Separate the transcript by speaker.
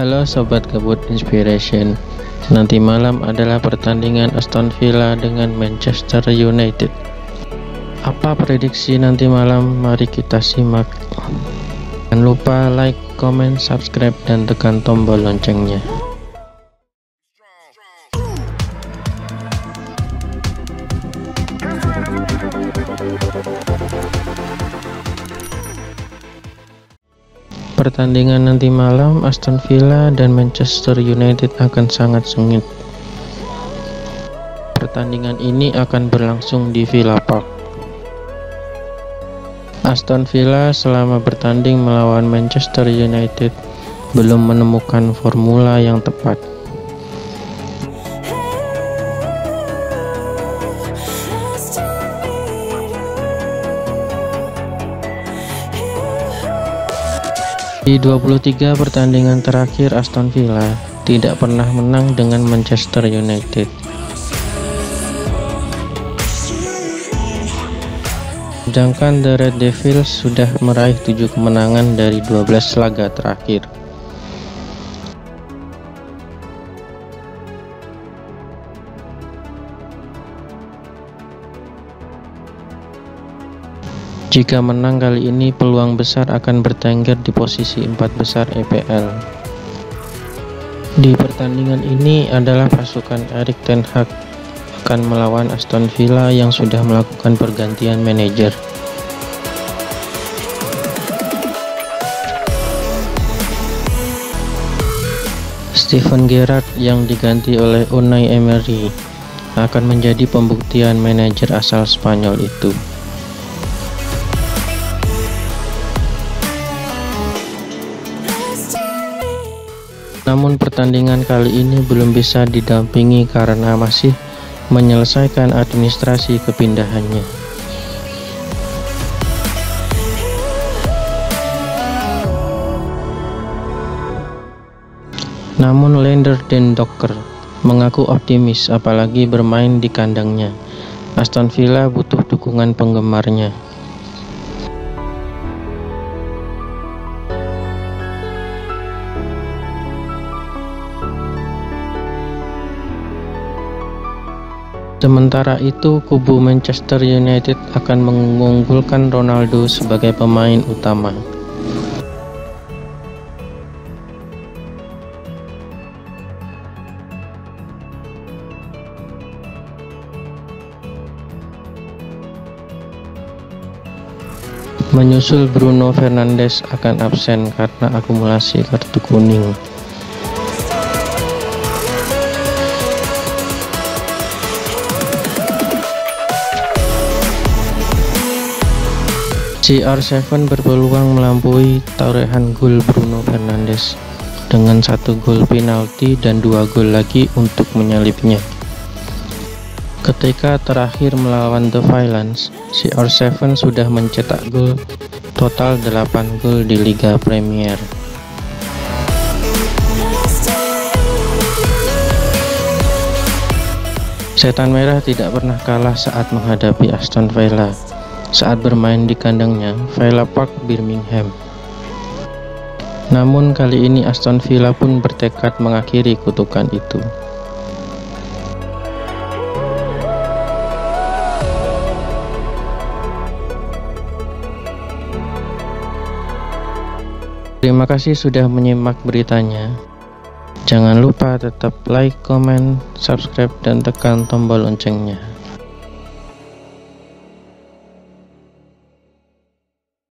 Speaker 1: Halo Sobat Kebut Inspiration. Nanti malam adalah pertandingan Aston Villa dengan Manchester United. Apa prediksi nanti malam? Mari kita simak. Jangan lupa like, comment, subscribe, dan tekan tombol loncengnya Pertandingan nanti malam Aston Villa dan Manchester United akan sangat sengit. Pertandingan ini akan berlangsung di Villa Park. Aston Villa selama bertanding melawan Manchester United belum menemukan formula yang tepat. Di 23 pertandingan terakhir Aston Villa tidak pernah menang dengan Manchester United. Sedangkan The Red Devils sudah meraih 7 kemenangan dari 12 laga terakhir. Jika menang kali ini peluang besar akan bertengger di posisi empat besar EPL. Di pertandingan ini adalah pasukan Erik ten Hag akan melawan Aston Villa yang sudah melakukan pergantian manajer. Steven Gerrard yang diganti oleh Unai Emery akan menjadi pembuktian manajer asal Spanyol itu. Namun pertandingan kali ini belum bisa didampingi karena masih menyelesaikan administrasi kepindahannya. Namun Lender dan Docker mengaku optimis apalagi bermain di kandangnya. Aston Villa butuh dukungan penggemarnya. Sementara itu, kubu Manchester United akan mengunggulkan Ronaldo sebagai pemain utama. Menyusul Bruno Fernandes akan absen karena akumulasi kartu kuning. CR7 berpeluang melampaui torehan gol Bruno Fernandes dengan satu gol penalti dan dua gol lagi untuk menyalipnya. Ketika terakhir melawan The Violence, CR7 sudah mencetak gol total 8 gol di Liga Premier. Setan Merah tidak pernah kalah saat menghadapi Aston Villa saat bermain di kandangnya Villa Park Birmingham. Namun kali ini Aston Villa pun bertekad mengakhiri kutukan itu. Terima kasih sudah menyimak beritanya. Jangan lupa tetap like, comment, subscribe, dan tekan tombol loncengnya.